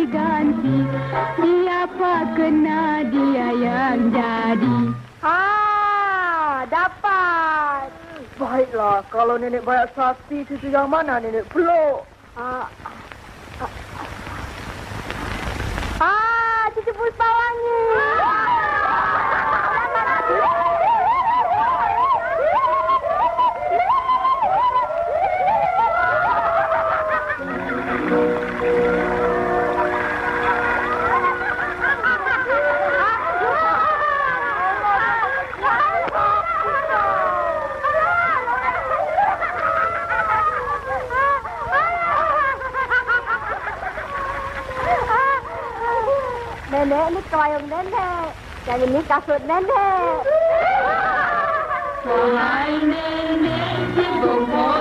cari ganti Siapa kena dia yang jadi Ha, dapat. Baiklah, kalau nenek banyak saksi, cucu yang mana nenek peluk? Ah, ah, cucu Puspawangi. Nenek ni koyong nenek. Dan ini kasut nenek. Wahai nenek si bobot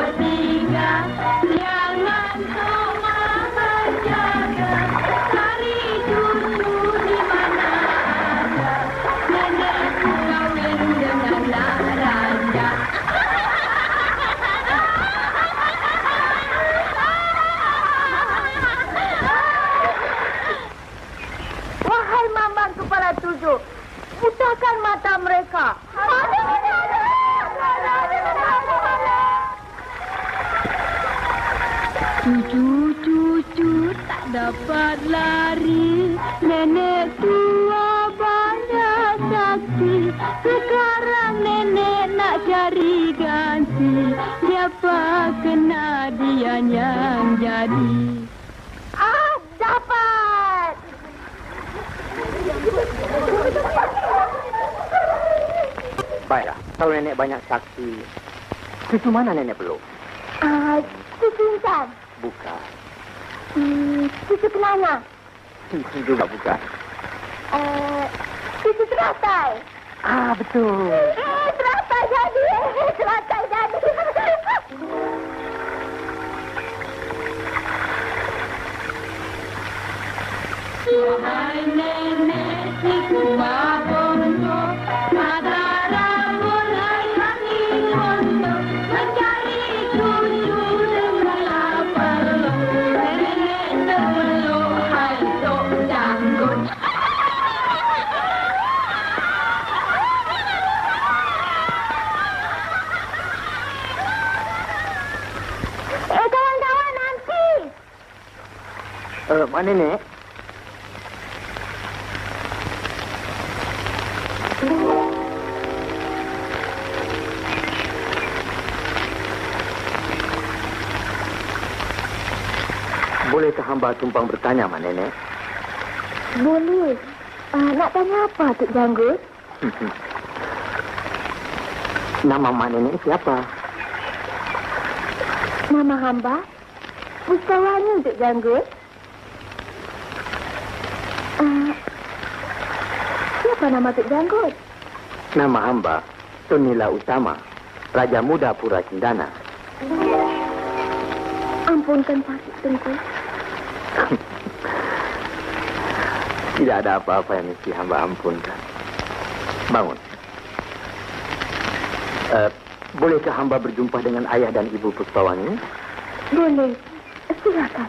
Cucu-cucu tak dapat lari. Nenek tua banyak saksi Sekarang nenek nak cari ganti. Siapa kena dia yang jadi? Ah, dapat. Baiklah, kalau nenek banyak saksi, cucu mana nenek peluk? Ah, cucu insan. Bukan. Hmm, cucu kenanga. Juga bukan. Eh, cucu teratai. Ah, betul. Eh, teratai jadi. Teratai jadi. Wahai nenek si tua mana nenek? Bolehkah hamba tumpang bertanya, Mak Nenek? Boleh. Ah, nak tanya apa, Tuk Janggut? Nama Mak Nenek siapa? Nama hamba? Puskawangi, Tuk Janggut. Ah, siapa nama Tuk Janggut? Nama hamba Tunila Utama, Raja Muda Pura Cindana. Ampunkan sakit tengku. Tidak ada apa-apa yang mesti hamba ampunkan. Bangun. Eh, bolehkah hamba berjumpa dengan ayah dan ibu Puspawangi? Boleh. Silakan.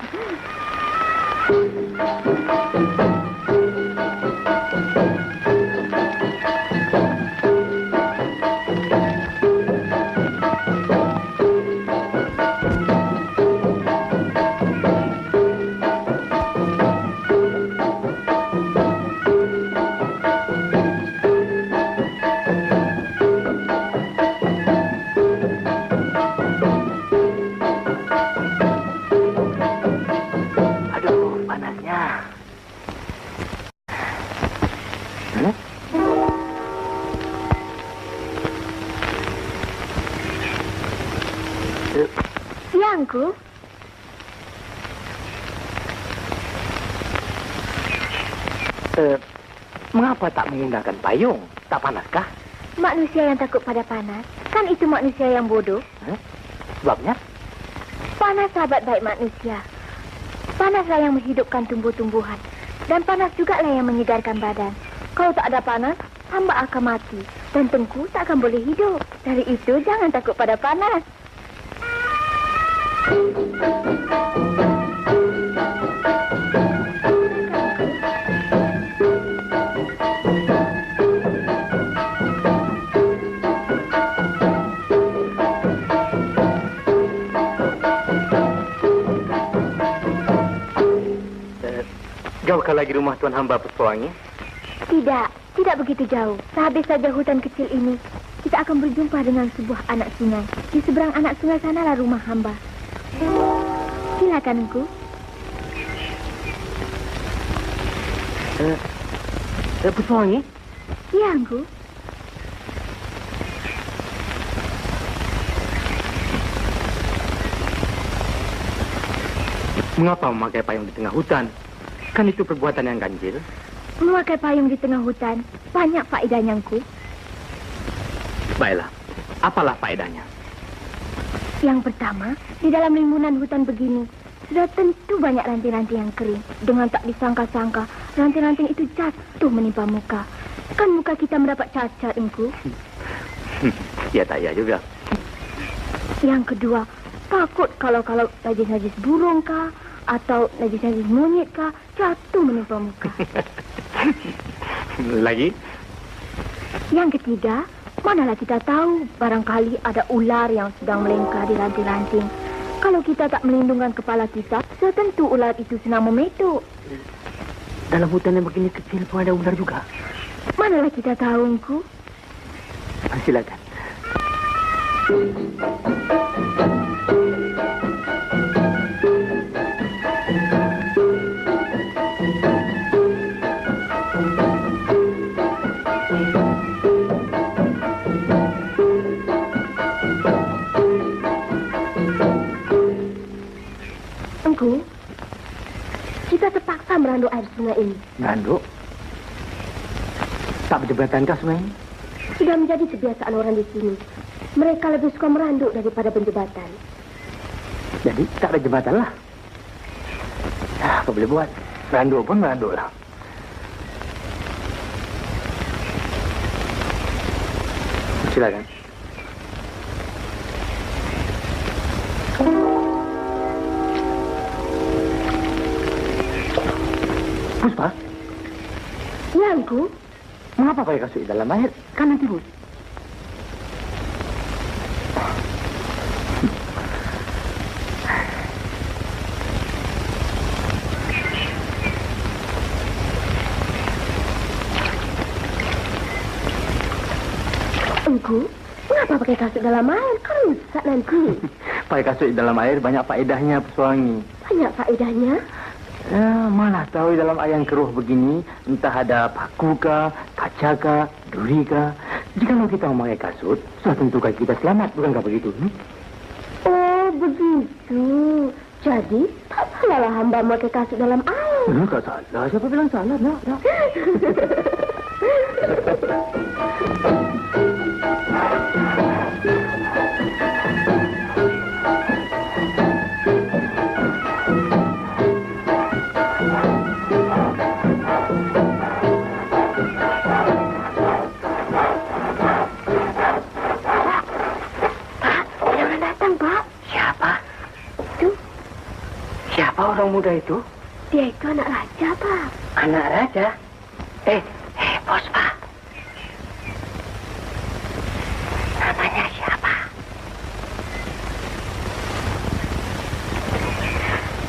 Aduh, Eh, Siangku? eh, mengapa tak menggunakan payung? Tak panaskah? Manusia yang takut pada panas. Kan itu manusia yang bodoh. Sebabnya? Panas sahabat baik manusia. Panaslah yang menghidupkan tumbuh-tumbuhan. Dan panas juga lah yang menyegarkan badan. Kalau tak ada panas, hamba akan mati. dan Tengku tak akan boleh hidup. Dari itu, jangan takut pada panas. Eh, jauhkah lagi rumah Tuan Hamba Pesuangi? Tidak, tidak begitu jauh. Sehabis saja hutan kecil ini, kita akan berjumpa dengan sebuah anak sungai. Di seberang anak sungai sanalah rumah hamba. Silakan, Engku. Eh, eh, Pesuangi? Ya, Engku. Mengapa memakai payung di tengah hutan? Kan itu perbuatan yang ganjil. Memakai payung di tengah hutan, banyak faedahnya, Engku. Baiklah, apalah faedahnya? Yang pertama, di dalam rimbunan hutan begini, sudah tentu banyak ranting-ranting yang kering. Dengan tak disangka-sangka, ranting-ranting itu jatuh menimpa muka. Kan muka kita mendapat cacat, Engku. ya tak ya juga. Yang kedua, takut kalau-kalau najis-najis burung kah, atau najis-najis monyet kah, jatuh menimpa muka. Lagi? Yang ketiga, manalah kita tahu barangkali ada ular yang sedang melengkar di ranting-ranting. Kalau kita tak melindungkan kepala kita, setentu ular itu senang memetuk. Dalam hutan yang begini kecil pun ada ular juga. Manalah kita tahu, Engku. Silakan. Engku, sungai ini. Nanduk. Tak berjebatankah sungai ini? Sudah menjadi kebiasaan orang di sini. Mereka lebih suka meranduk daripada penjebatan. Jadi tak ada jembatan lah. Ah, apa boleh buat? Meranduk pun meranduk lah. Silakan. Puspa, Ya, Engku. mengapa pakai kasut dalam air? Kan nanti bus. Engku, mengapa pakai kasut dalam air? Kan rusak nanti. Pakai kasut dalam air banyak faedahnya, Pesuangi. Banyak faedahnya. Ya, malah tahu dalam yang keruh begini, entah ada paku kah, kaca kah, duri kah. Jika kita memakai kasut, sudah tentukan kita selamat, bukankah begitu? Hmm? Oh, begitu. Jadi, tak salahlah hamba memakai kasut dalam air. Hmm, tak salah. Siapa bilang salah? Nak, nak. Ada orang muda itu? dia itu anak raja, Pak. Anak raja. Eh, eh, bos pak. Namanya siapa?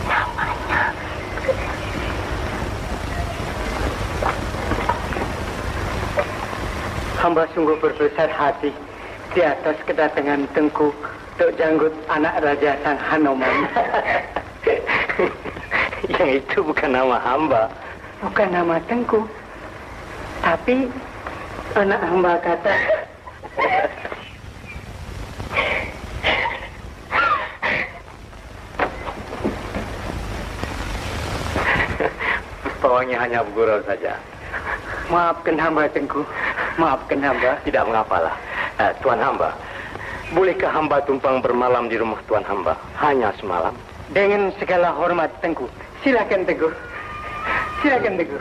Namanya. Hamba sungguh berbesar hati di atas kedatangan Tengku Tok Janggut anak Raja Sang Hanoman. Itu bukan nama hamba, bukan nama Tengku. Tapi anak hamba kata Pawangnya hanya bergurau saja. Maafkan hamba Tengku. Maafkan hamba. Tidak mengapalah. Eh, Tuan hamba, bolehkah hamba tumpang bermalam di rumah Tuan hamba? Hanya semalam. Dengan segala hormat Tengku. Silakan Tengku. Silakan Tengku.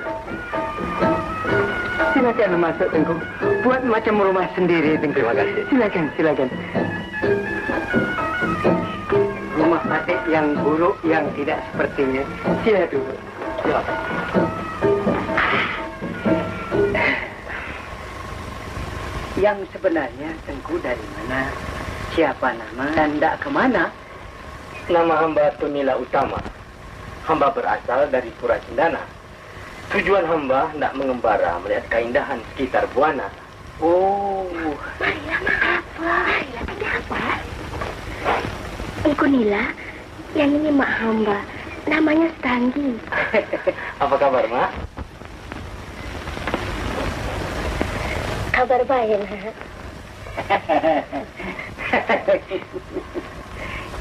Silakan masuk Tengku. Buat macam rumah sendiri Tengku. Terima kasih. Silakan, silakan. Rumah batik yang buruk yang tidak sepertinya. Sila dulu. Silakan. Yang sebenarnya Tengku dari mana? Siapa nama dan tidak kemana? Nama hamba Tunila Utama. Hamba berasal dari Pura Cendana. Tujuan hamba hendak mengembara melihat keindahan sekitar Buana. Oh, Marilah, maaf. Marilah, ada apa? Nila, yang ini mak hamba. Namanya Stanggi. apa kabar, Mak? Kabar baik, nak.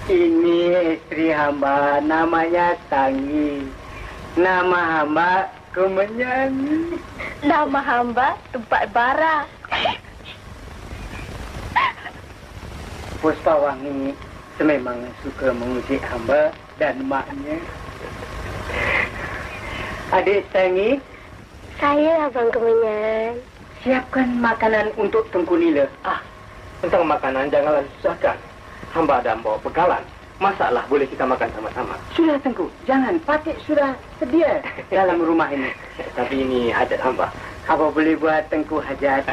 Ini istri hamba, namanya Tangi. Nama hamba Kemenyan. Nama hamba tempat bara. Puspawangi sememang suka menguji hamba dan maknya. Adik Tangi, Saya Abang Kemenyan. siapkan makanan untuk Tengku Nila. Ah, tentang makanan janganlah susahkan. Hamba ada bawa bekalan. Masalah boleh kita makan sama-sama. Sudah Tengku, jangan. Patik sudah sedia dalam rumah ini. Tapi ini hajat hamba. Apa boleh buat Tengku hajat?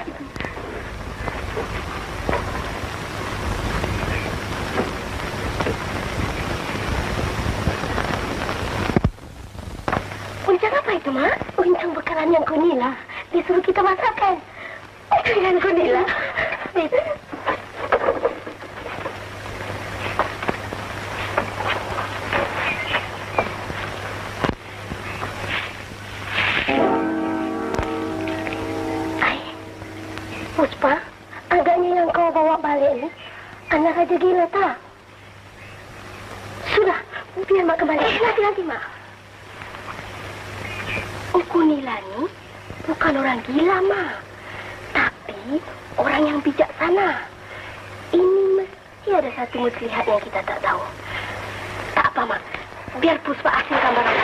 Uncang apa itu, Mak? Uncang bekalan yang kunila. Disuruh kita masakan. Dengan kunila. Mesti ada satu muslihat yang kita tak tahu. Tak apa, Ma. Biar Puspa hasilkan barang.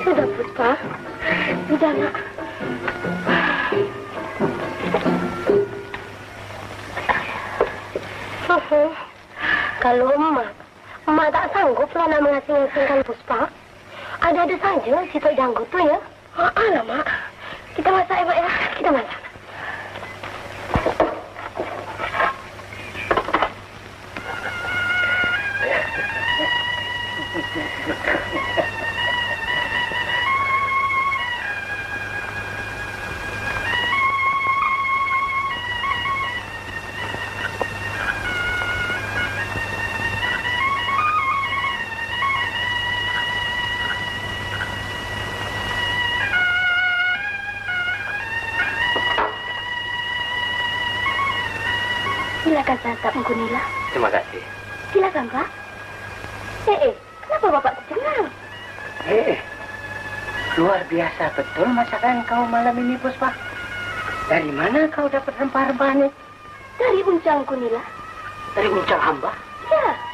Sudah, Puspa. Sudah, nak. Kalau emak, emak tak sanggup lah nak mengasing-asingkan Puspa. Ada-ada saja si Tok Janggut tu ya. Haa lah, Mak. Kita masak ya, Mak ya. Kita masak. Engku Nila. Terima kasih. Silakan, Pak. Eh, eh. Kenapa Bapak tercengang? Eh, luar biasa betul masakan kau malam ini, Puspa. Dari mana kau dapat rempah-rempahnya? Dari uncang Engku Nila. Dari uncang hamba? Ya.